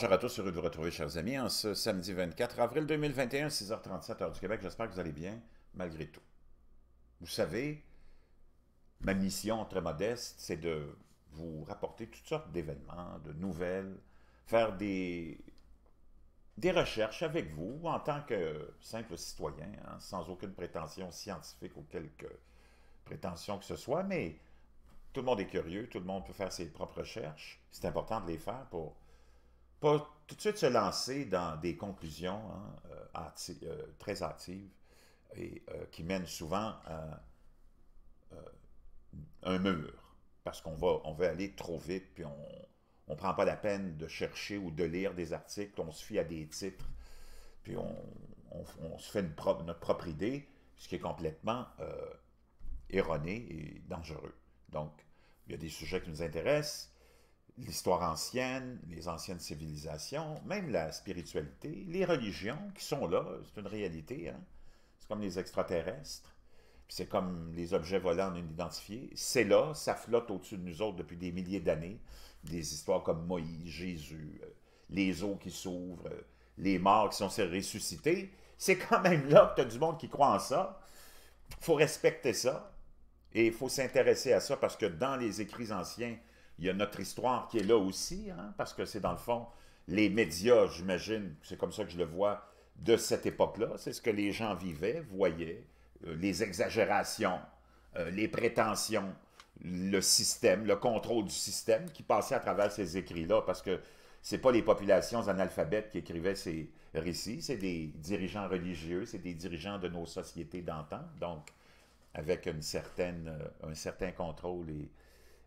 bonjour à tous, heureux de vous retrouver, chers amis, en ce samedi 24 avril 2021, 6h37, heure du Québec. J'espère que vous allez bien, malgré tout. Vous savez, ma mission très modeste, c'est de vous rapporter toutes sortes d'événements, de nouvelles, faire des, des recherches avec vous en tant que simple citoyen, hein, sans aucune prétention scientifique ou quelque prétention que ce soit, mais tout le monde est curieux, tout le monde peut faire ses propres recherches. C'est important de les faire pour pas tout de suite se lancer dans des conclusions hein, euh, euh, très hâtives et euh, qui mènent souvent à un mur. Parce qu'on va, on veut aller trop vite, puis on ne prend pas la peine de chercher ou de lire des articles, on se fie à des titres, puis on, se fait notre propre idée, ce qui est complètement erroné et dangereux. Donc, il y a des sujets qui nous intéressent, l'histoire ancienne, les anciennes civilisations, même la spiritualité, les religions qui sont là, c'est une réalité. Hein? C'est comme les extraterrestres, c'est comme les objets volants non identifiés. C'est là, ça flotte au-dessus de nous autres depuis des milliers d'années. Des histoires comme Moïse, Jésus, euh, les eaux qui s'ouvrent, euh, les morts qui sont ressuscités. C'est quand même là que tu as du monde qui croit en ça. Il faut respecter ça. Et il faut s'intéresser à ça parce que dans les écrits anciens, il y a notre histoire qui est là aussi, hein, parce que c'est dans le fond les médias, j'imagine, c'est comme ça que je le vois, de cette époque-là. C'est ce que les gens vivaient, voyaient, euh, les exagérations, euh, les prétentions, le système, le contrôle du système qui passait à travers ces écrits-là, parce que c'est pas les populations analphabètes qui écrivaient ces récits, c'est des dirigeants religieux, c'est des dirigeants de nos sociétés d'antan, donc avec une euh, un certain contrôle et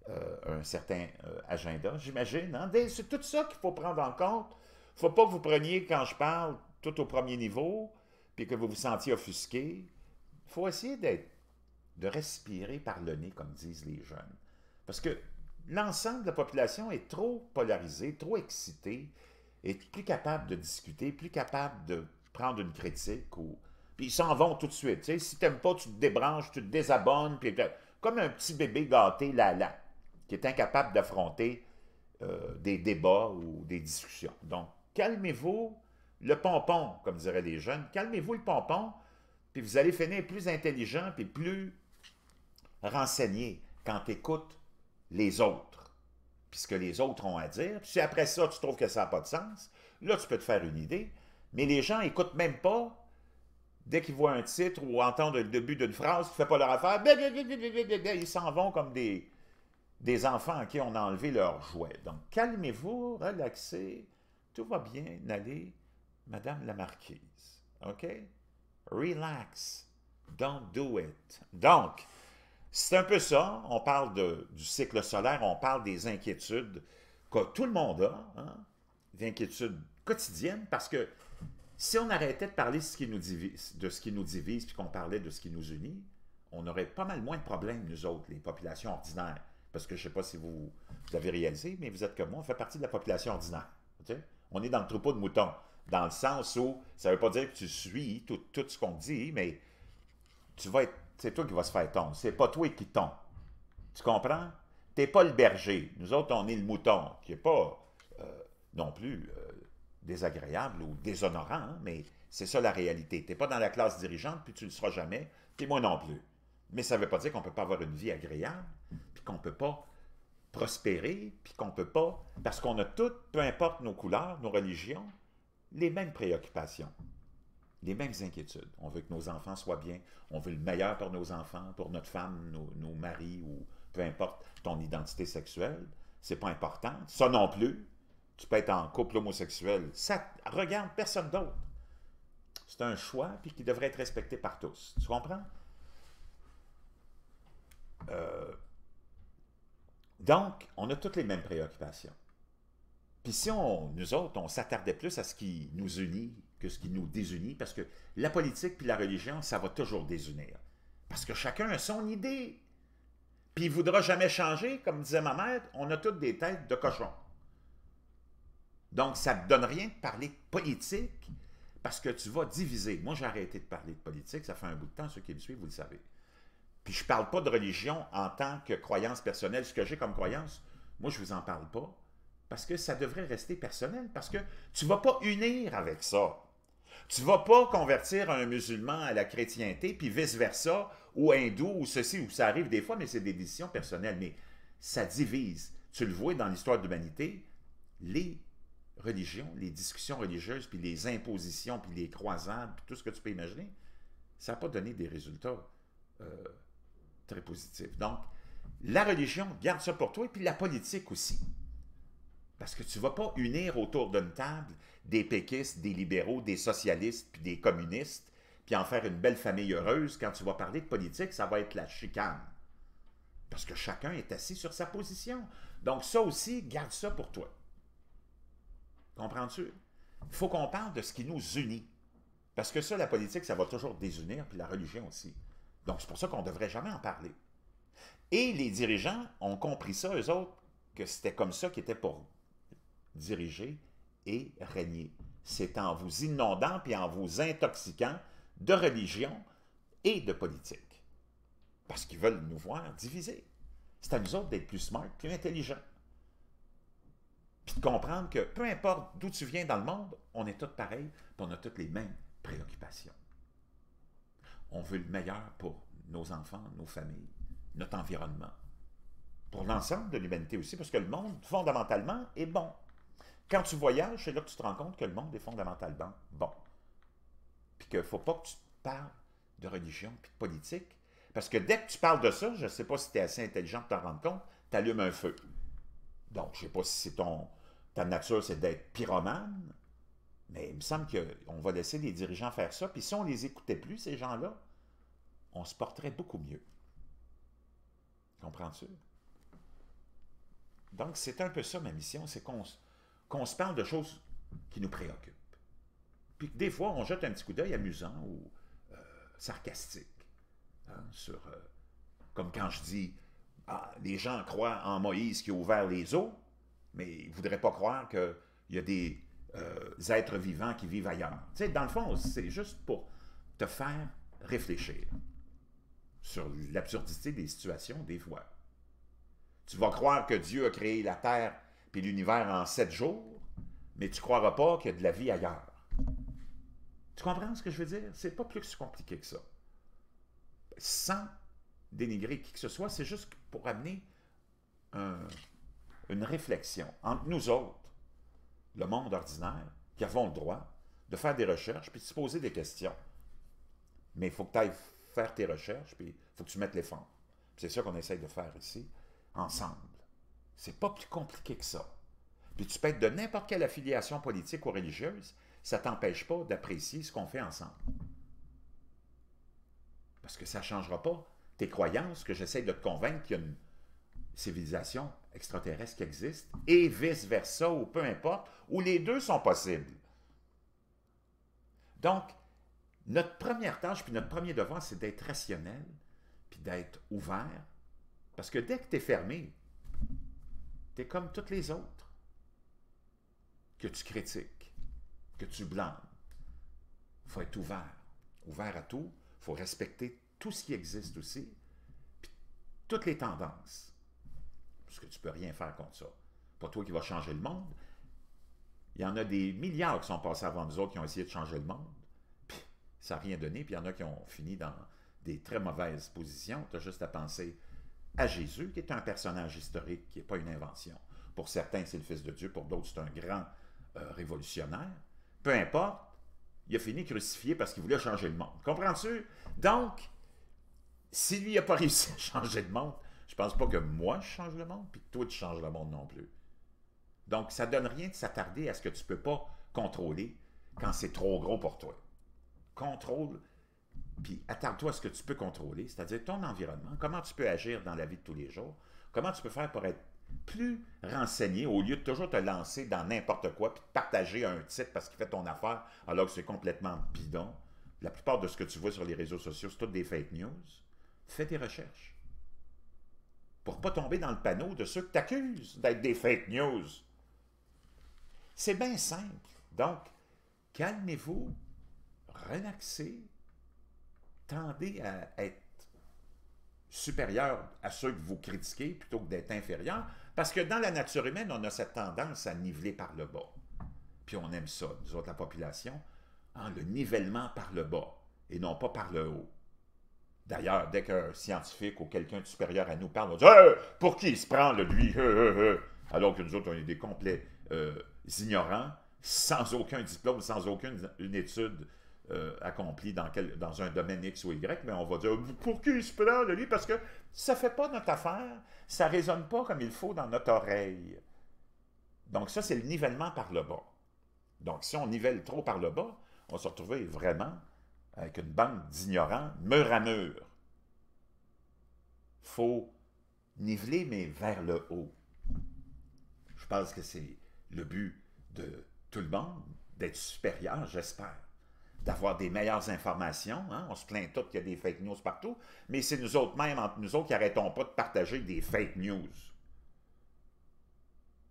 euh, un certain euh, agenda, j'imagine. Hein? C'est tout ça qu'il faut prendre en compte. Il ne faut pas que vous preniez, quand je parle, tout au premier niveau, puis que vous vous sentiez offusqué. Il faut essayer d'être, de respirer par le nez, comme disent les jeunes. Parce que l'ensemble de la population est trop polarisée, trop excitée, est plus capable de discuter, plus capable de prendre une critique, ou... puis ils s'en vont tout de suite. Si tu n'aimes pas, tu te débranches, tu te désabonnes, puis comme un petit bébé gâté, là, là qui est incapable d'affronter euh, des débats ou des discussions. Donc, calmez-vous le pompon, comme diraient les jeunes, calmez-vous le pompon, puis vous allez finir plus intelligent, puis plus renseigné quand tu écoutes les autres, puis ce que les autres ont à dire. Puis si après ça, tu trouves que ça n'a pas de sens, là, tu peux te faire une idée. Mais les gens n'écoutent même pas dès qu'ils voient un titre ou entendent le début d'une phrase qui ne fait pas leur affaire, ils s'en vont comme des, des enfants à qui on a enlevé leurs jouets. Donc, calmez-vous, relaxez, tout va bien aller, Madame la Marquise. OK? Relax. Don't do it. Donc, c'est un peu ça. On parle du cycle solaire, on parle des inquiétudes que tout le monde a, hein? des inquiétudes quotidiennes, parce que si on arrêtait de parler de ce qui nous divise, de ce qui nous divise puis qu'on parlait de ce qui nous unit, on aurait pas mal moins de problèmes, nous autres, les populations ordinaires parce que je ne sais pas si vous, avez réalisé, mais vous êtes comme moi, on fait partie de la population ordinaire. On est dans le troupeau de moutons, dans le sens où ça ne veut pas dire que tu suis tout, ce qu'on dit, mais tu vas être, c'est toi qui vas se faire tomber. C'est pas toi qui tombe. Tu comprends? Tu n'es pas le berger. Nous autres, on est le mouton, qui n'est pas euh, non plus euh, désagréable ou déshonorant, hein, mais c'est ça la réalité. Tu n'es pas dans la classe dirigeante, puis tu ne le seras jamais, puis moi non plus. Mais ça ne veut pas dire qu'on ne peut pas avoir une vie agréable, qu'on ne peut pas prospérer, puis qu'on ne peut pas, parce qu'on a toutes, peu importe nos couleurs, nos religions, les mêmes préoccupations, les mêmes inquiétudes. On veut que nos enfants soient bien, on veut le meilleur pour nos enfants, pour notre femme, nos, maris, ou peu importe ton identité sexuelle. C'est pas important. Ça non plus. Tu peux être en couple homosexuel. Ça regarde personne d'autre. C'est un choix, puis qui devrait être respecté par tous. Tu comprends? Euh, donc, on a toutes les mêmes préoccupations. Puis si on, nous autres, on s'attardait plus à ce qui nous unit que ce qui nous désunit, parce que la politique puis la religion, ça va toujours désunir. Parce que chacun a son idée. Puis il ne voudra jamais changer, comme disait ma mère, on a toutes des têtes de cochon. Donc, ça ne donne rien de parler de politique, parce que tu vas diviser. Moi, j'ai arrêté de parler de politique, ça fait un bout de temps, ceux qui me suivent, vous le savez. Puis je ne parle pas de religion en tant que croyance personnelle. Ce que j'ai comme croyance, moi, je ne vous en parle pas Parce que ça devrait rester personnel, parce que tu ne vas pas unir avec ça. Tu ne vas pas convertir un musulman à la chrétienté, puis vice-versa, ou hindou, ou ceci, ou ça arrive des fois, mais c'est des décisions personnelles. Mais ça divise. Tu le vois dans l'histoire de l'humanité, les religions, les discussions religieuses, puis les impositions, puis les croisades, puis tout ce que tu peux imaginer, ça n'a pas donné des résultats euh, très positifs. Donc, la religion, garde ça pour toi, et puis la politique aussi. Parce que tu ne vas pas unir autour d'une table des péquistes, des libéraux, des socialistes, puis des communistes, puis en faire une belle famille heureuse. Quand tu vas parler de politique, ça va être la chicane. Parce que chacun est assis sur sa position. Donc ça aussi, garde ça pour toi. Comprends-tu? Il faut qu'on parle de ce qui nous unit. Parce que ça, la politique, ça va toujours désunir, puis la religion aussi. Donc c'est pour ça qu'on ne devrait jamais en parler. Et les dirigeants ont compris ça, eux autres, que c'était comme ça qu'ils étaient pour diriger et régner. C'est en vous inondant puis en vous intoxiquant de religion et de politique. Parce qu'ils veulent nous voir divisés. C'est à nous autres d'être plus smart, plus intelligents. Puis de comprendre que peu importe d'où tu viens dans le monde, on est tous pareils, puis on a toutes les mêmes préoccupations. On veut le meilleur pour nos enfants, nos familles, notre environnement. Pour l'ensemble de l'humanité aussi, parce que le monde, fondamentalement, est bon. Quand tu voyages, c'est là que tu te rends compte que le monde est fondamentalement bon. Puis qu'il ne faut pas que tu parles de religion puis de politique. Parce que dès que tu parles de ça, je ne sais pas si tu es assez intelligent pour t'en rendre compte, tu allumes un feu. Donc, je ne sais pas si ton, ta nature, c'est d'être pyromane, mais il me semble qu'on va laisser les dirigeants faire ça. Puis si on les écoutait plus, ces gens-là, on se porterait beaucoup mieux. Comprends-tu? Donc, c'est un peu ça ma mission, c'est qu'on se parle de choses qui nous préoccupent. Puis des fois, on jette un petit coup d'œil amusant ou euh, sarcastique hein, sur, euh, comme quand je dis, ah, les gens croient en Moïse qui a ouvert les eaux, mais ils ne voudraient pas croire qu'il y a des euh, êtres vivants qui vivent ailleurs. Tu sais, dans le fond, c'est juste pour te faire réfléchir sur l'absurdité des situations des fois. Tu vas croire que Dieu a créé la terre puis l'univers en sept jours, mais tu ne croiras pas qu'il y a de la vie ailleurs. Tu comprends ce que je veux dire? C'est pas plus compliqué que ça. Sans dénigrer qui que ce soit, c'est juste pour amener une réflexion entre nous autres, le monde ordinaire, qui avons le droit de faire des recherches puis de se poser des questions. Mais il faut que tu ailles faire tes recherches puis il faut que tu mettes les fonds. C'est ça qu'on essaye de faire ici, ensemble. C'est pas plus compliqué que ça. Puis tu peux être de n'importe quelle affiliation politique ou religieuse, ça t'empêche pas d'apprécier ce qu'on fait ensemble. Parce que ça ne changera pas tes croyances que j'essaie de te convaincre qu'il y a une civilisation extraterrestre qui existe, et vice-versa, ou peu importe, où les deux sont possibles. Donc, notre première tâche, puis notre premier devoir, c'est d'être rationnel, puis d'être ouvert, parce que dès que tu es fermé, tu es comme toutes les autres que tu critiques, que tu blâmes. Il faut être ouvert, ouvert à tout. Il faut respecter tout ce qui existe aussi, puis toutes les tendances. Parce que tu ne peux rien faire contre ça. Pas toi qui vas changer le monde. Il y en a des milliards qui sont passés avant nous autres qui ont essayé de changer le monde. Ça n'a rien donné. Puis il y en a qui ont fini dans des très mauvaises positions. Tu as juste à penser à Jésus, qui est un personnage historique, qui n'est pas une invention. Pour certains, c'est le Fils de Dieu, pour d'autres, c'est un grand euh, révolutionnaire. Peu importe, il a fini crucifié parce qu'il voulait changer le monde. Comprends-tu? Donc, si lui n'a pas réussi à changer le monde, je pense pas que moi je change le monde, puis toi tu changes le monde non plus. Donc, ça donne rien de s'attarder à ce que tu peux pas contrôler quand c'est trop gros pour toi. Contrôle puis attarde-toi à ce que tu peux contrôler, c'est-à-dire ton environnement, comment tu peux agir dans la vie de tous les jours, comment tu peux faire pour être plus renseigné au lieu de toujours te lancer dans n'importe quoi, puis de partager un titre parce qu'il fait ton affaire alors que c'est complètement bidon. La plupart de ce que tu vois sur les réseaux sociaux, c'est toutes des fake news. Fais des recherches. Pour pas tomber dans le panneau de ceux que t'accusent d'être des fake news. C'est bien simple. Donc, calmez-vous, relaxez, tendez à être supérieur à ceux que vous critiquez plutôt que d'être inférieur, parce que dans la nature humaine, on a cette tendance à niveler par le bas. Puis on aime ça, nous autres, la population, hein, le nivellement par le bas et non pas par le haut. D'ailleurs, dès qu'un scientifique ou quelqu'un de supérieur à nous parle, on dit Pour qui il se prend, le lui? Alors que nous autres, on est des complets euh, ignorants, sans aucun diplôme, sans aucune une étude euh, accomplie dans, quel, dans un domaine X ou Y, mais on va dire Pour qui il se prend, le lui? Parce que ça ne fait pas notre affaire, ça ne résonne pas comme il faut dans notre oreille. Donc, ça, c'est le nivellement par le bas. Donc, si on nivelle trop par le bas, on se retrouver vraiment avec une bande d'ignorants, mur à mur. Faut niveler, mais vers le haut. Je pense que c'est le but de tout le monde, d'être supérieur, j'espère, d'avoir des meilleures informations. Hein. On se plaint tout qu'il y a des fake news partout, mais c'est nous autres même, entre nous autres, qui n'arrêtons pas de partager des fake news.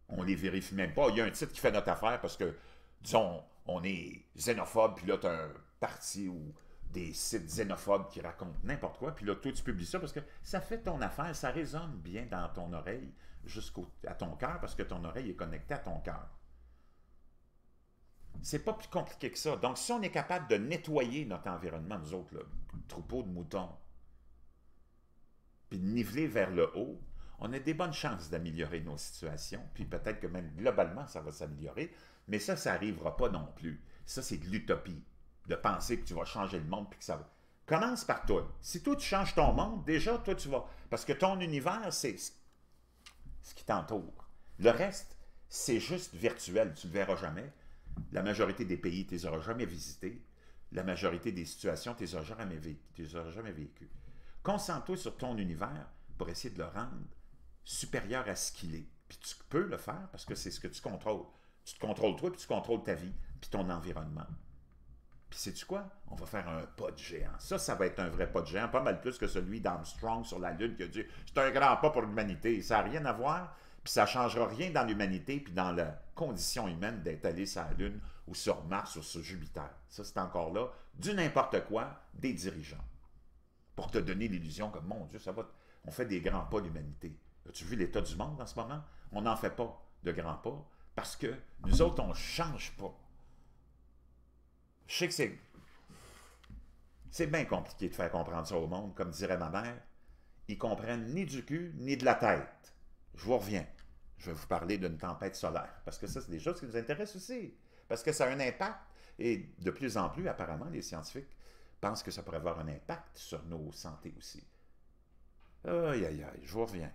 On les vérifie même pas. Il y a un titre qui fait notre affaire parce que, disons, on est xénophobe, puis là, tu un parti ou des sites xénophobes qui racontent n'importe quoi, puis là, toi, tu publies ça parce que ça fait ton affaire, ça résonne bien dans ton oreille jusqu'à ton cœur parce que ton oreille est connectée à ton cœur. C'est pas plus compliqué que ça. Donc, si on est capable de nettoyer notre environnement, nous autres, là, troupeau de moutons, puis de niveler vers le haut, on a des bonnes chances d'améliorer nos situations, puis peut-être que même globalement, ça va s'améliorer, mais ça, ça n'arrivera pas non plus. Ça, c'est de l'utopie, de penser que tu vas changer le monde, puis que ça va... Commence par toi. Si toi, tu changes ton monde, déjà, toi, tu vas... Parce que ton univers, c'est ce qui t'entoure. Le reste, c'est juste virtuel, tu ne le verras jamais. La majorité des pays, tu ne les auras jamais visités. La majorité des situations, tu ne les auras jamais, jamais vécues. Concentre-toi sur ton univers pour essayer de le rendre supérieur à ce qu'il est. Puis tu peux le faire parce que c'est ce que tu contrôles. Tu te contrôles toi, puis tu contrôles ta vie, puis ton environnement. Puis sais-tu quoi? On va faire un pas de géant. Ça, ça va être un vrai pas de géant, pas mal plus que celui d'Armstrong sur la Lune qui a dit « C'est un grand pas pour l'humanité. » Ça n'a rien à voir, puis ça ne changera rien dans l'humanité, puis dans la condition humaine d'être allé sur la Lune, ou sur Mars, ou sur Jupiter. Ça, c'est encore là du n'importe quoi des dirigeants. Pour te donner l'illusion que, mon Dieu, ça va... On fait des grands pas l'humanité. As-tu vu l'état du monde en ce moment? On n'en fait pas de grands pas parce que nous autres, on ne change pas. Je sais que c'est. C'est bien compliqué de faire comprendre ça au monde, comme dirait ma mère. Ils comprennent ni du cul, ni de la tête. Je vous reviens. Je vais vous parler d'une tempête solaire, parce que ça, c'est des choses qui nous intéressent aussi. Parce que ça a un impact. Et de plus en plus, apparemment, les scientifiques pensent que ça pourrait avoir un impact sur nos santé aussi. Aïe, aïe, aïe, je vous reviens.